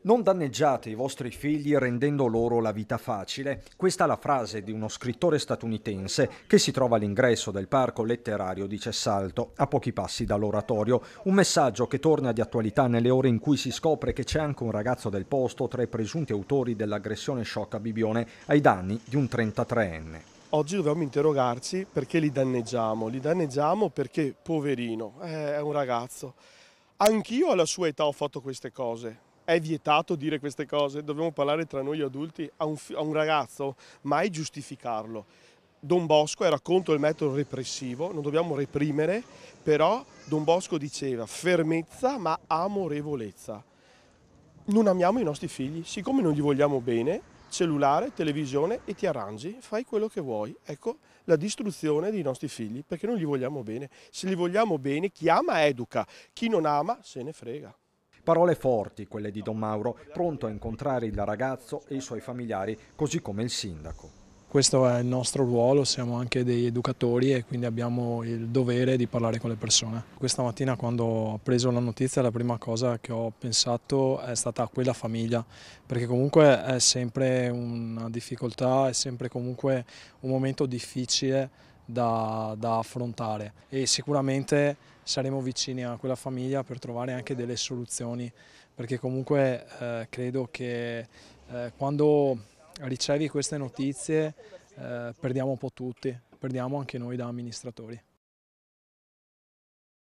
Non danneggiate i vostri figli rendendo loro la vita facile. Questa è la frase di uno scrittore statunitense che si trova all'ingresso del parco letterario di Cessalto, a pochi passi dall'oratorio. Un messaggio che torna di attualità nelle ore in cui si scopre che c'è anche un ragazzo del posto tra i presunti autori dell'aggressione sciocca a Bibione ai danni di un 33enne. Oggi dobbiamo interrogarci perché li danneggiamo. Li danneggiamo perché, poverino, è un ragazzo. Anch'io alla sua età ho fatto queste cose è vietato dire queste cose, dobbiamo parlare tra noi adulti a un, a un ragazzo, mai giustificarlo. Don Bosco era contro il metodo repressivo, non dobbiamo reprimere, però Don Bosco diceva fermezza ma amorevolezza. Non amiamo i nostri figli, siccome non gli vogliamo bene, cellulare, televisione e ti arrangi, fai quello che vuoi. Ecco la distruzione dei nostri figli perché non gli vogliamo bene. Se li vogliamo bene, chi ama educa, chi non ama se ne frega. Parole forti quelle di Don Mauro, pronto a incontrare il ragazzo e i suoi familiari, così come il sindaco. Questo è il nostro ruolo, siamo anche dei educatori e quindi abbiamo il dovere di parlare con le persone. Questa mattina quando ho preso la notizia la prima cosa che ho pensato è stata a quella famiglia, perché comunque è sempre una difficoltà, è sempre comunque un momento difficile da, da affrontare e sicuramente saremo vicini a quella famiglia per trovare anche delle soluzioni perché comunque eh, credo che eh, quando ricevi queste notizie eh, perdiamo un po' tutti, perdiamo anche noi da amministratori.